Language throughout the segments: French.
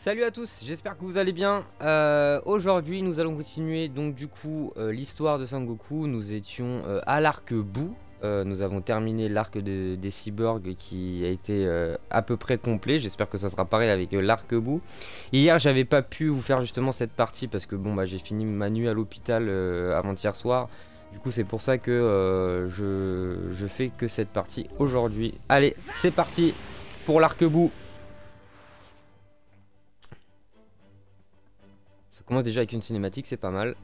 Salut à tous, j'espère que vous allez bien. Euh, Aujourd'hui, nous allons continuer donc du coup euh, l'histoire de Sangoku. Nous étions euh, à l'arc bout. Nous avons terminé l'arc de, des cyborgs qui a été à peu près complet. J'espère que ça sera pareil avec l'arc bout. Hier, j'avais pas pu vous faire justement cette partie parce que bon bah j'ai fini ma nuit à l'hôpital avant-hier soir. Du coup, c'est pour ça que je, je fais que cette partie aujourd'hui. Allez, c'est parti pour l'arc bout. Commence déjà avec une cinématique, c'est pas mal.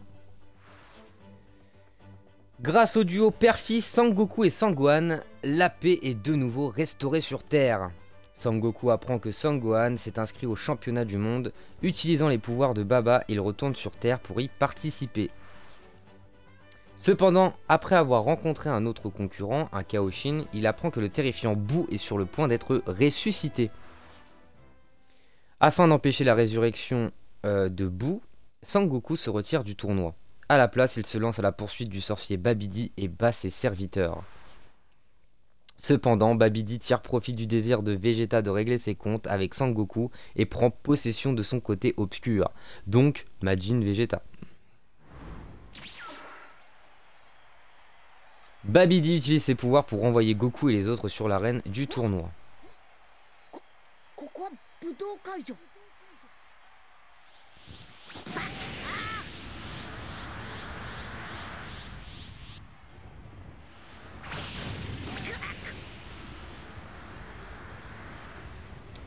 Grâce au duo père-fils Sangoku et Sangohan, la paix est de nouveau restaurée sur Terre. Sangoku apprend que Sangohan s'est inscrit au championnat du monde. Utilisant les pouvoirs de Baba, il retourne sur Terre pour y participer. Cependant, après avoir rencontré un autre concurrent, un Kaoshin, il apprend que le terrifiant Boo est sur le point d'être ressuscité. Afin d'empêcher la résurrection euh, de Boo, Sangoku se retire du tournoi. A la place, il se lance à la poursuite du sorcier Babidi et bat ses serviteurs. Cependant, Babidi tire profit du désir de Vegeta de régler ses comptes avec Sangoku et prend possession de son côté obscur, donc Majin Vegeta. Babidi utilise ses pouvoirs pour renvoyer Goku et les autres sur l'arène du tournoi.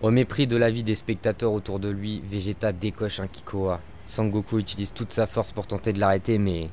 Au mépris de l'avis des spectateurs autour de lui, Vegeta décoche un Kikoa. Sangoku utilise toute sa force pour tenter de l'arrêter, mais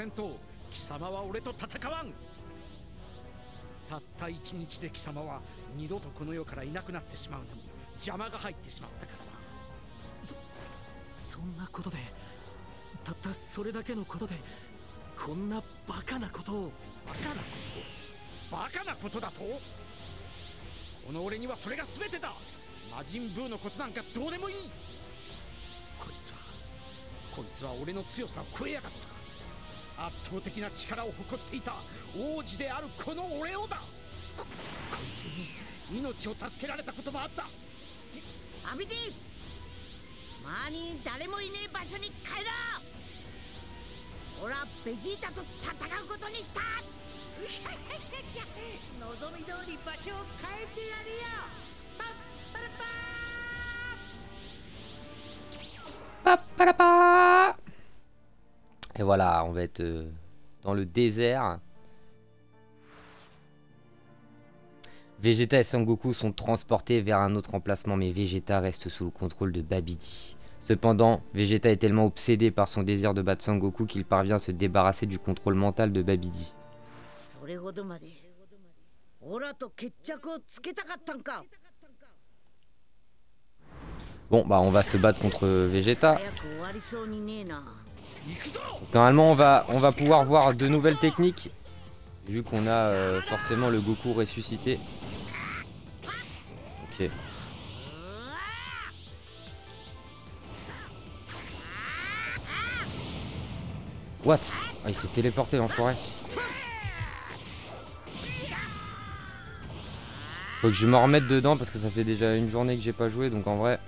こうでもせんと貴様は俺と戦わん。たった一日で貴様は二度とこの世からいなくなってしまうのに邪魔が入ってしまったからなそんなことでたったそれだけのことでこんなバカなことを。バカなこと？バカなことだと？この俺にはそれが全てだ。魔人ブーのことなんかどうでもいい。こいつはこいつは俺の強さを超えやがった圧倒的な力を誇っていた王子であるこの俺をだ。ここいつに命を助けられたこともあった。アビディ周りに誰もいねえ場所に帰ろう。俺はベジータと戦うことにした。望み通り場所を変えてやるよ。パッパラパー。Papalapa Et voilà, on va être euh, dans le désert. Vegeta et Sangoku sont transportés vers un autre emplacement, mais Vegeta reste sous le contrôle de Babidi. Cependant, Vegeta est tellement obsédé par son désir de battre Sangoku qu'il parvient à se débarrasser du contrôle mental de Babidi. Bon, bah on va se battre contre Vegeta. Normalement, on va, on va pouvoir voir de nouvelles techniques. Vu qu'on a euh, forcément le Goku ressuscité. Ok. What? Ah, il s'est téléporté dans la forêt. Faut que je m'en remette dedans parce que ça fait déjà une journée que j'ai pas joué donc en vrai.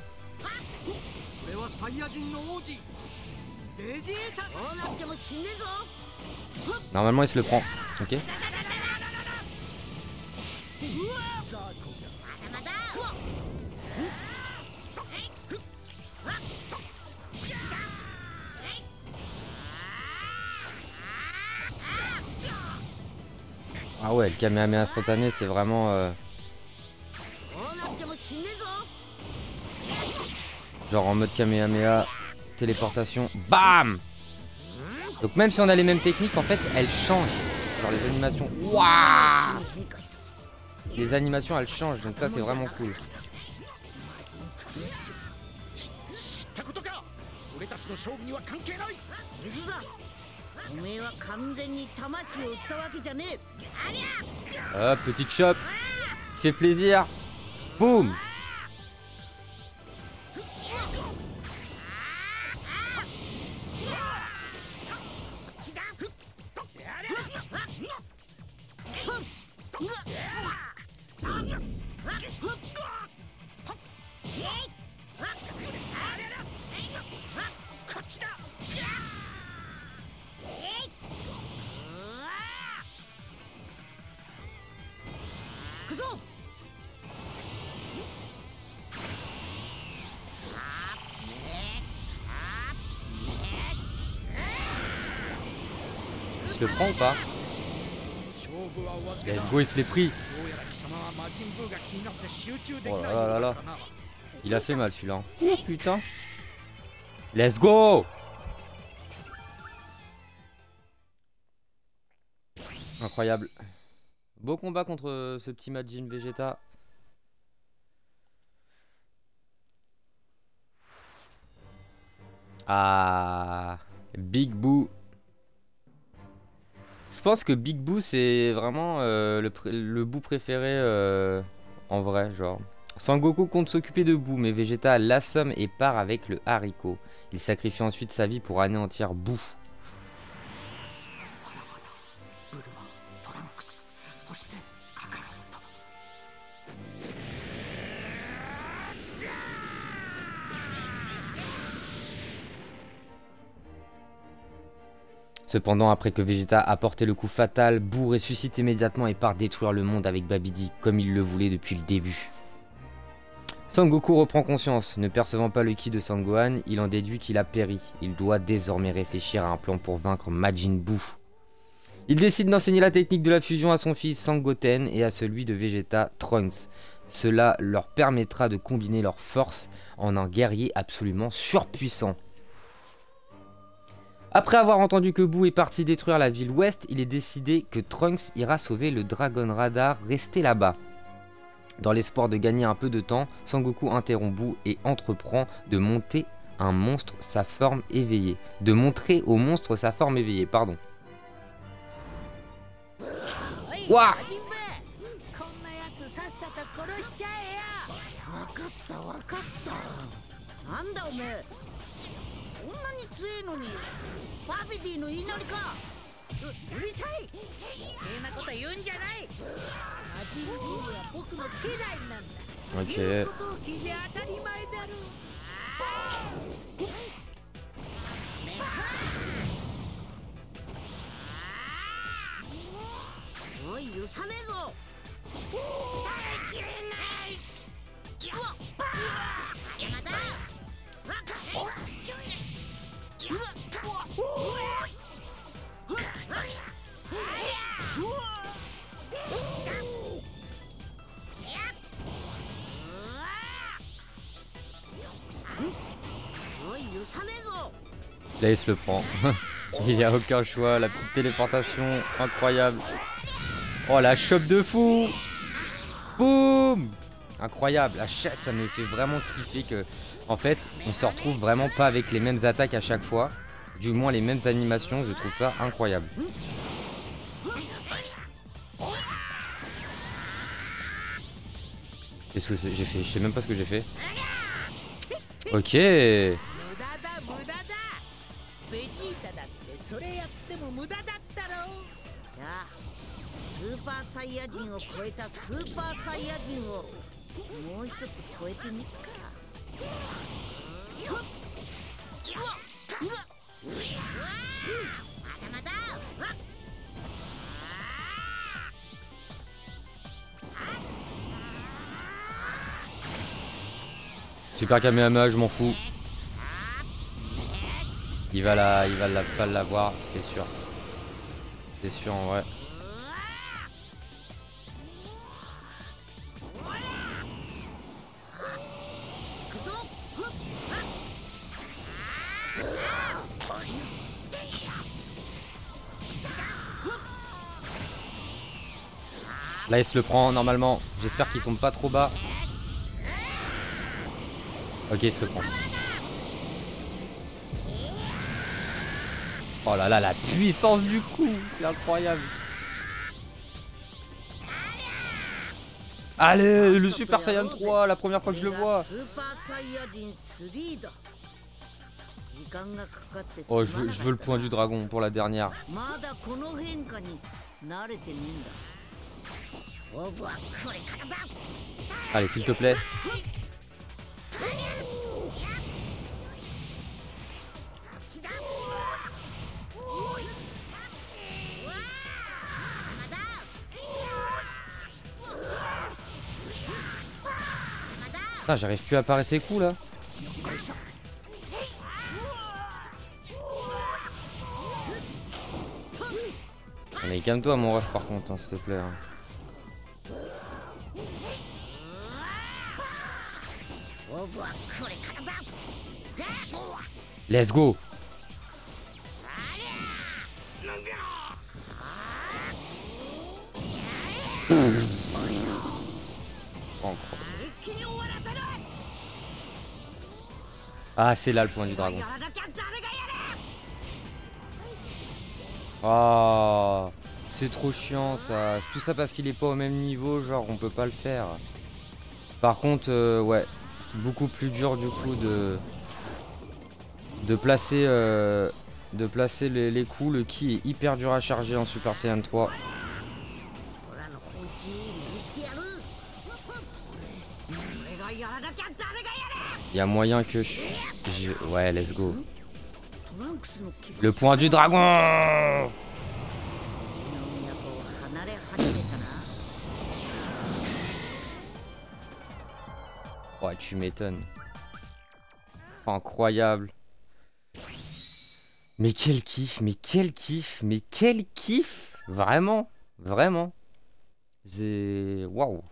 Normalement, il se le prend. Ok. Ah ouais, le Kamehameha instantané, c'est vraiment... Euh... Genre en mode Kamehameha, téléportation. Bam Donc même si on a les mêmes techniques, en fait, elles changent. Genre les animations. Waouh Les animations, elles changent. Donc ça, c'est vraiment cool. Hop, petite chope. Fait plaisir. Boum Let's go, il se l'est pris. Oh là là là là. Il a fait mal celui-là. Oh putain. Let's go Incroyable. Beau combat contre euh, ce petit Majin Vegeta. Ah Big Boo je pense que Big Boo c'est vraiment euh, le, le Boo préféré euh, en vrai, genre. Sangoku compte s'occuper de Boo, mais Vegeta l'assomme et part avec le haricot. Il sacrifie ensuite sa vie pour anéantir Boo. Cependant, après que Vegeta a porté le coup fatal, Boo ressuscite immédiatement et part détruire le monde avec Babidi, comme il le voulait depuis le début. Sangoku reprend conscience, ne percevant pas le ki de Sangohan, il en déduit qu'il a péri. Il doit désormais réfléchir à un plan pour vaincre Majin Buu. Il décide d'enseigner la technique de la fusion à son fils Sangoten et à celui de Vegeta Trunks. Cela leur permettra de combiner leurs forces en un guerrier absolument surpuissant. Après avoir entendu que Boo est parti détruire la ville ouest, il est décidé que Trunks ira sauver le Dragon Radar resté là-bas. Dans l'espoir de gagner un peu de temps, Sangoku interrompt Boo et entreprend de monter un monstre sa forme éveillée. De montrer au monstre sa forme éveillée, pardon. こんなに強いのにパビディの言いなりか。ううるさい。余計なこと言うんじゃない。パビーィは僕の家来なんだ。That's it. おい許さねえぞ耐えきれないうわっまた Là, il se le prend. il n'y a aucun choix. La petite téléportation, incroyable. Oh, la chope de fou Boum Incroyable. La chatte, ça me fait vraiment kiffer que, en fait, on se retrouve vraiment pas avec les mêmes attaques à chaque fois. Du moins, les mêmes animations. Je trouve ça incroyable. Qu'est-ce que J'ai fait. Je sais même pas ce que j'ai fait. Ok. 無駄だったろやあスーパーサイヤ人を超えたスーパーサイヤ人をもう一つ超えてみっかうわうわうわまだまだうわ Super Kamehameha, je m'en fous. Il va la, il va la, pas l'avoir, c'était sûr. C'était sûr en vrai. Là, il se le prend normalement. J'espère qu'il tombe pas trop bas. Ok, il se le prend. Oh là là, la puissance du coup, c'est incroyable. Allez, le Super Saiyan 3, la première fois que je le vois. Oh, je veux, le point du dragon pour la dernière. Allez, s'il te plaît. Ah, j'arrive plus à parer ses coups là. Ah, mais calme-toi mon ref par contre, hein, s'il te plaît. hein. Let's go Ah, c'est là le point du dragon. Ah, c'est trop chiant ça. Tout ça parce qu'il est pas au même niveau, genre on peut pas le faire. Par contre, euh, ouais, beaucoup plus dur du coup de de placer euh, de placer les, les coups. Le ki est hyper dur à charger en Super Saiyan 3. Il y a moyen que je... Ouais, let's go. Le point du dragon Ouais, tu m'étonnes. Incroyable. Mais quel kiff, mais quel kiff, mais quel kiff Vraiment, vraiment. C'est... Waouh.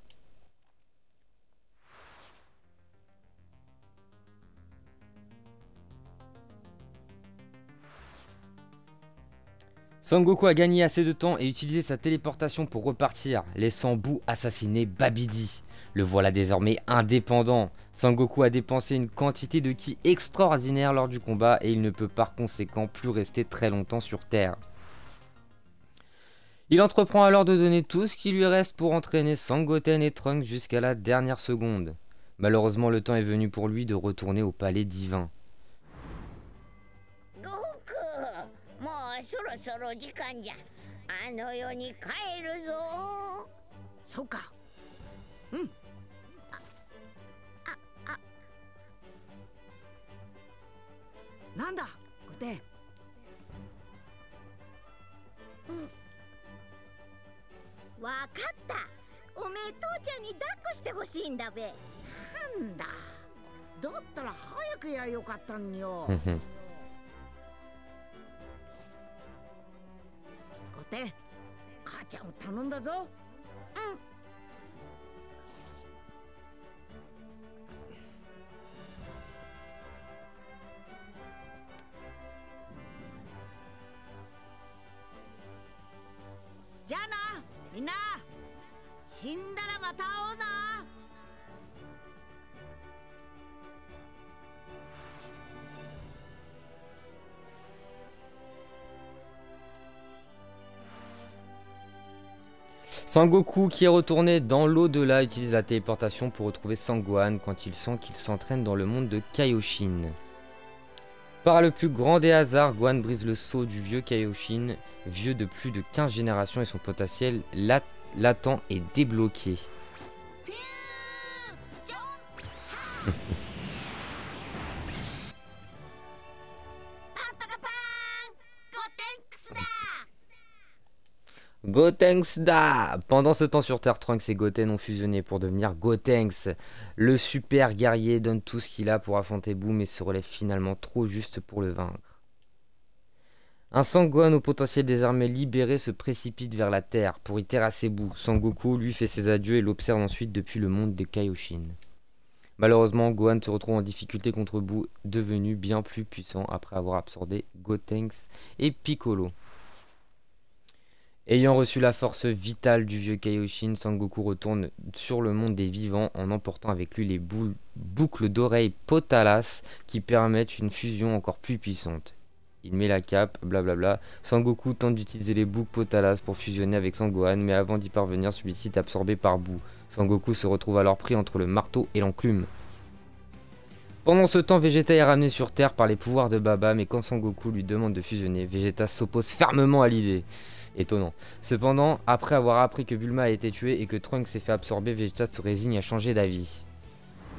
Son Goku a gagné assez de temps et utilisé sa téléportation pour repartir, laissant Boo assassiner Babidi. Le voilà désormais indépendant. Sangoku a dépensé une quantité de ki extraordinaire lors du combat et il ne peut par conséquent plus rester très longtemps sur Terre. Il entreprend alors de donner tout ce qui lui reste pour entraîner Sangoten et Trunks jusqu'à la dernière seconde. Malheureusement, le temps est venu pour lui de retourner au palais divin. そろそろ時間じゃ。あの世に帰るぞ。そうか。うん。あああ。なんだ御殿わかった。おめえ父ちゃんに抱っこしてほしいんだべ。なんだ。だったら早くやよかったんよ 頼んだぞ。Sangoku, qui est retourné dans l'au-delà, utilise la téléportation pour retrouver Sangohan quand il sent qu'il s'entraîne dans le monde de Kaioshin. Par le plus grand des hasards, Gohan brise le sceau du vieux Kaioshin, vieux de plus de 15 générations et son potentiel lat- latent est débloqué. Gotenks da Pendant ce temps sur Terre, Trunks et Goten ont fusionné pour devenir Gotenks. Le super guerrier donne tout ce qu'il a pour affronter Boo mais se relève finalement trop juste pour le vaincre. Un Sangohan au potentiel désormais libéré se précipite vers la Terre pour y terrasser Boo. Sangoku lui fait ses adieux et l'observe ensuite depuis le monde des Kaioshin. Malheureusement, Gohan se retrouve en difficulté contre Boo, devenu bien plus puissant après avoir absorbé Gotenks et Piccolo. Ayant reçu la force vitale du vieux Kaioshin, Sangoku retourne sur le monde des vivants en emportant avec lui les boucles d'oreilles Potalas qui permettent une fusion encore plus puissante. Il met la cape, blablabla. Sangoku tente d'utiliser les boucles Potalas pour fusionner avec Sangohan, mais avant d'y parvenir, celui-ci est absorbé par Bou. Sangoku se retrouve alors pris entre le marteau et l'enclume. Pendant ce temps, Vegeta est ramené sur Terre par les pouvoirs de Baba, mais quand Sangoku lui demande de fusionner, Vegeta s'oppose fermement à l'idée. Étonnant. Cependant, après avoir appris que Bulma a été tué et que Trunks s'est fait absorber, Vegeta se résigne à changer d'avis.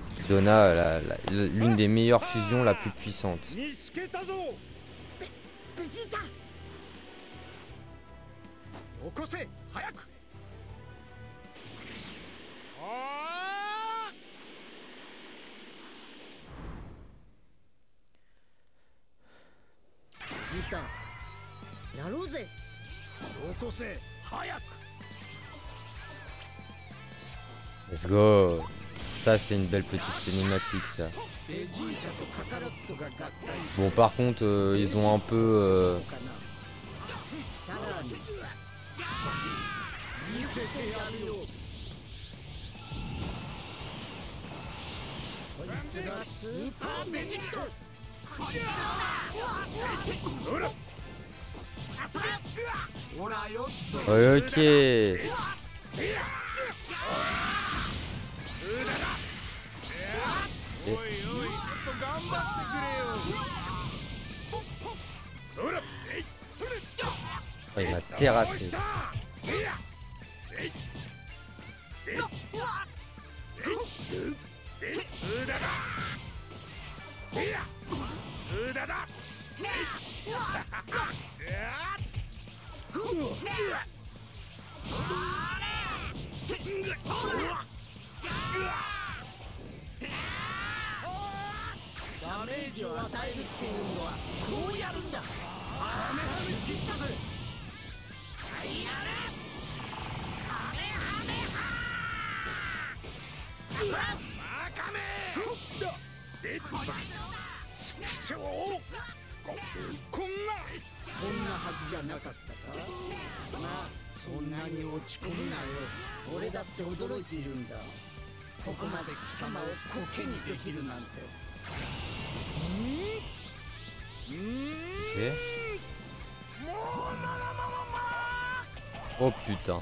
Ce qui donna l'une des meilleures fusions la plus puissante. Let's go Ça c'est une belle petite cinématique ça. Bon par contre euh, ils ont un peu... Euh... Ok. Oh, il m'a terrassé. こんなこんなはずじゃなかったかまあそんなに落ち込むなよ。俺だって驚いているんだ。ここまで貴様をコケにできるなんて。うん？うん？もうならまま Oh putain.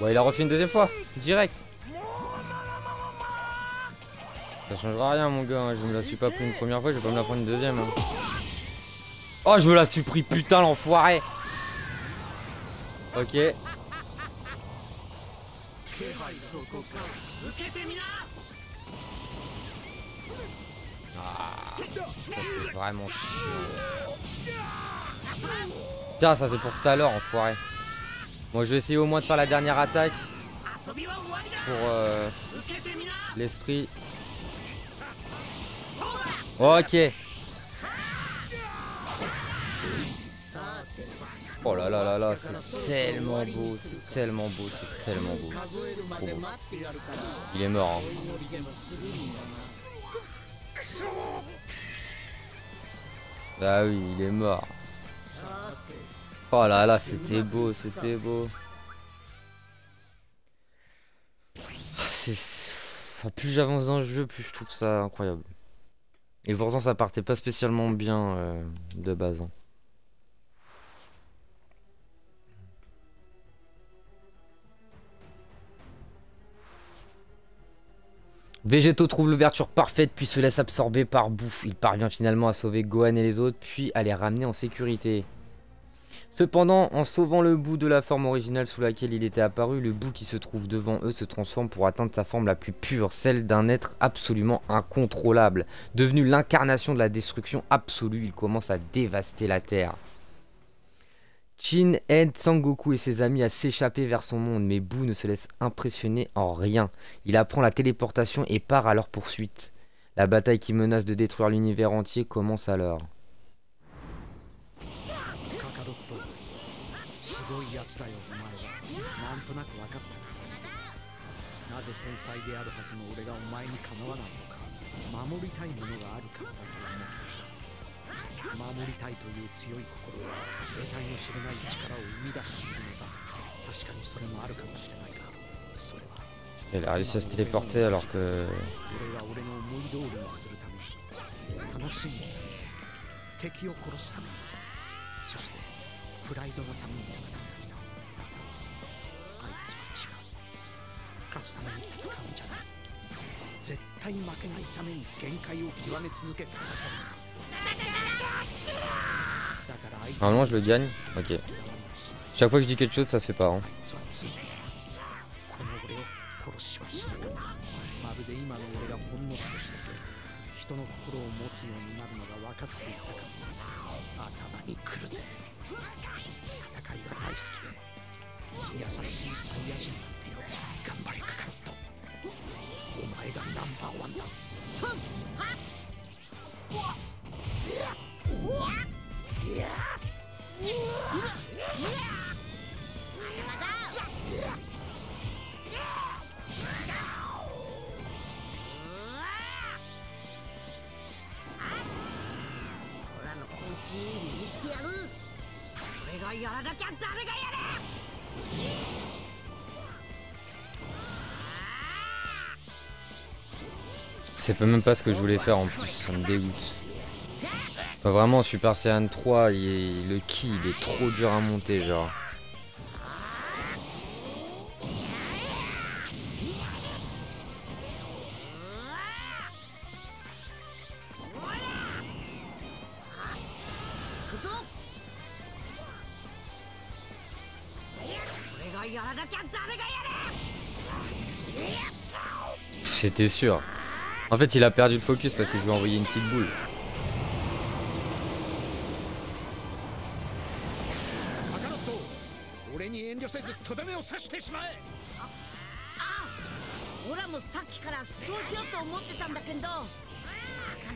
Bon, il a refait une deuxième fois, direct. Ça changera rien, mon gars. Hein. Je me la suis pas pris une première fois, je vais pas me la prendre une deuxième. Hein. Oh, je me la suis pris, putain, l'enfoiré. Ok. Ah, ça c'est vraiment chiant. Tiens, ça c'est pour tout à l'heure, enfoiré. Moi, je vais essayer au moins de faire la dernière attaque. Pour euh, l'esprit. Ok. Oh là là là là, c'est tellement beau, c'est tellement beau, c'est tellement beau, trop beau. Il est mort. Hein. Ah oui, il est mort. Oh là là, c'était beau, c'était beau. C'est... plus j'avance dans le jeu, plus je trouve ça incroyable. Et pourtant, ça partait pas spécialement bien euh, de base. Hein. Végéto trouve l'ouverture parfaite puis se laisse absorber par Bouffe. Il parvient finalement à sauver Gohan et les autres puis à les ramener en sécurité. Cependant, en sauvant le bout de la forme originale sous laquelle il était apparu, le bout qui se trouve devant eux se transforme pour atteindre sa forme la plus pure, celle d'un être absolument incontrôlable. Devenu l'incarnation de la destruction absolue, il commence à dévaster la Terre. Chin aide Sangoku et ses amis à s'échapper vers son monde, mais Boo ne se laisse impressionner en rien. Il apprend la téléportation et part à leur poursuite. La bataille qui menace de détruire l'univers entier commence alors. ななぜ天才であるはずの俺がお前にかなわないのか。守りたいものがあるからだと思っていた。守りたいという強い心は得体の知れない力を生み出しているのだ。確かにそれもあるかもしれないがそれは。Il a réussi à se téléporter alors que. 勝つために戦うんじゃない絶対負けないために限界を極め続け戦うだから相手 Normalement, je le gagne. Ok. Chaque fois que je dis quelque chose, ça se fait pas. Hein. 頑張れカカロット。お前がナンバーワンだ。C'est même pas ce que je voulais faire en plus, ça me dégoûte. Pas vraiment, Super Saiyan 3, le ki, il est trop dur à monter, genre. C'était sûr. En fait, il a perdu le focus parce que je lui ai envoyé une petite boule.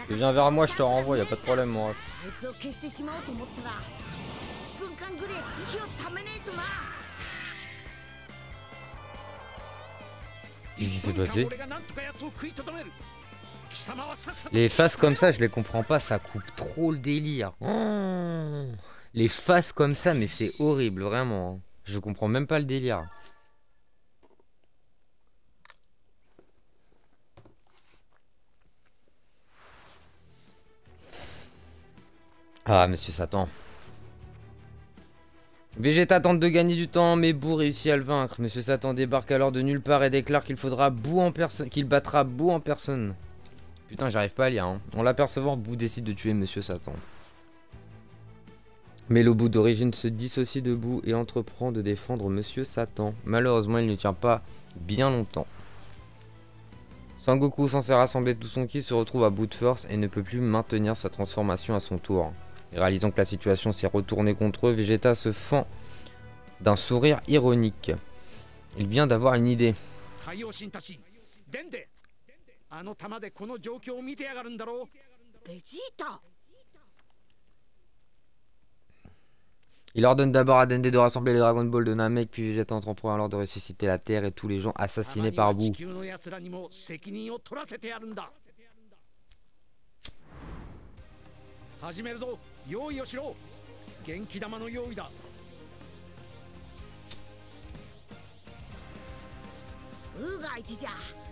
Tu viens vers moi, je te renvoie, y a pas de problème, mon ref. Qu'est-ce qui s'est passé? Les faces comme ça, je les comprends pas, ça coupe trop le délire. Oh. Les faces comme ça, mais c'est horrible, vraiment. hein. Je comprends même pas le délire. Ah, monsieur Satan. Vegeta tente de gagner du temps, mais Boo réussit à le vaincre. Monsieur Satan débarque alors de nulle part et déclare qu'il faudra Boo en personne, qu'il battra Boo en personne. Putain, j'arrive pas à lire. Hein. En l'apercevant, Boo décide de tuer Monsieur Satan. Mais le Boo d'origine se dissocie de Boo et entreprend de défendre Monsieur Satan. Malheureusement, il ne tient pas bien longtemps. Sangoku, censé rassembler tout son ki, se retrouve à bout de force et ne peut plus maintenir sa transformation à son tour. Réalisant que la situation s'est retournée contre eux, Vegeta se fend d'un sourire ironique. Il vient d'avoir une idée. 海洋神たちデンデあの玉でこの状況を見てやがるんだろうベジータ Il ordonne d'abord à Dende de rassembler les Dragon Ball de Namek, puis Vegeta entreprend alors de ressusciter la Terre et tous les gens assassinés par た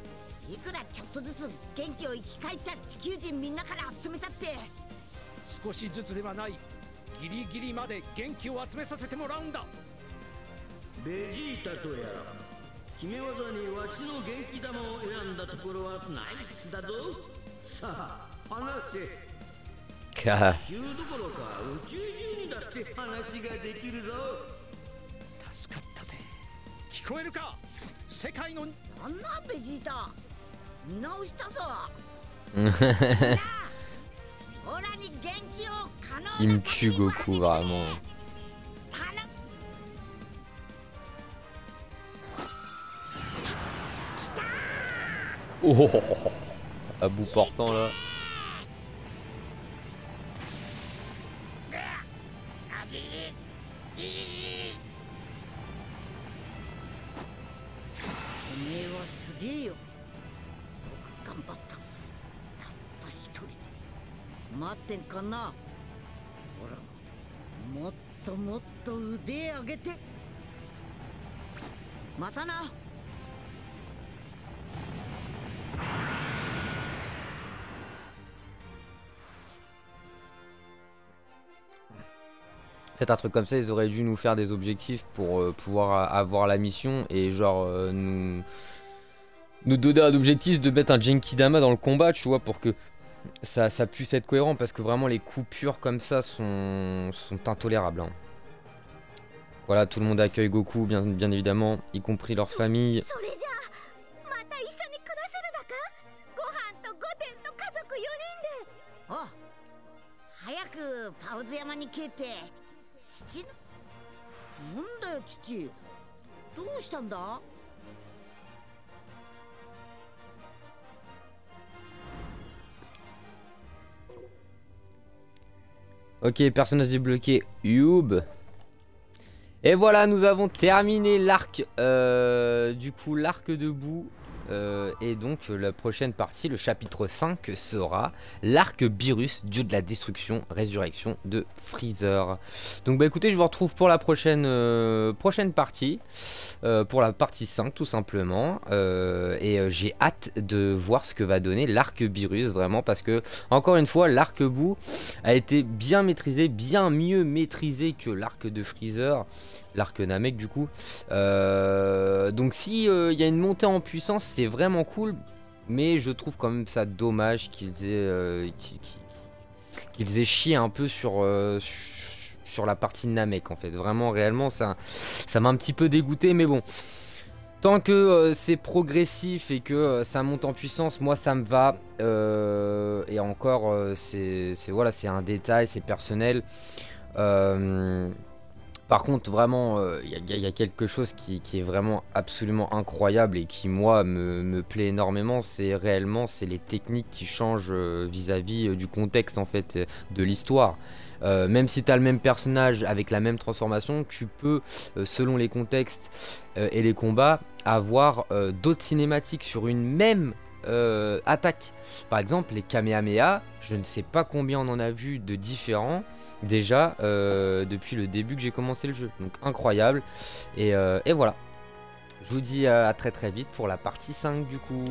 いくらちょっとずつ元気を生き返った地球人みんなから集めたって。少しずつではないギリギリまで元気を集めさせてもらうんだ。ベジータとや決め技にわしの元気玉を選んだところはナイスだぞ。さあ話せ。地球どころか宇宙中にだって話ができるぞ。助かったぜ。聞こえるか？世界のなんなんベジータ Il me tue Goku, vraiment. Oh, à bout portant là. と腕上げてまたな Faites un truc comme ça, ils auraient dû nous faire des objectifs pour euh, pouvoir avoir la mission et genre euh, nous, nous donner un objectif de mettre un Genkidama dans le combat, tu vois, pour que ça, ça puisse être cohérent parce que vraiment les coupures comme ça sont, sont intolérables. hein. Voilà, tout le monde accueille Goku, bien, bien évidemment, y compris leur famille. Ok, personnage débloqué, Yub. Et voilà, nous avons terminé l'arc, euh, du coup l'arc debout. Euh, et donc la prochaine partie, le chapitre 5, sera l'arc Beerus, dieu de la destruction, résurrection de Freezer. Donc bah écoutez, je vous retrouve pour la prochaine, euh, prochaine partie, euh, pour la partie 5 tout simplement. Et j'ai hâte de voir ce que va donner l'arc Beerus, vraiment, parce que, encore une fois, l'arc bout a été bien maîtrisé, bien mieux maîtrisé que l'arc de Freezer, l'arc Namek du coup. Euh, donc si il y a une montée en puissance, c'est vraiment cool, mais je trouve quand même ça dommage qu'ils aient, euh, aient chié un peu sur, euh, la partie Namek en fait. Vraiment, réellement, ça ça m'a un petit peu dégoûté, mais bon. Tant que euh, c'est progressif et que euh, ça monte en puissance, moi ça me va. Euh, et encore, euh, c'est un détail, c'est personnel. Euh, par contre, vraiment, euh, il y, a- quelque chose qui, est vraiment absolument incroyable et qui, moi, me, plaît énormément. C'est réellement, c'est les techniques qui changent euh, vis-à-vis euh, du contexte, en fait, de l'histoire. Même si tu as le même personnage avec la même transformation, tu peux, selon les contextes et les combats, avoir d'autres cinématiques sur une même euh, attaque. Par exemple, les Kamehameha, je ne sais pas combien on en a vu de différents déjà euh, depuis le début que j'ai commencé le jeu. Donc incroyable. Et, euh, voilà. Je vous dis à à très très vite pour la partie 5 du coup.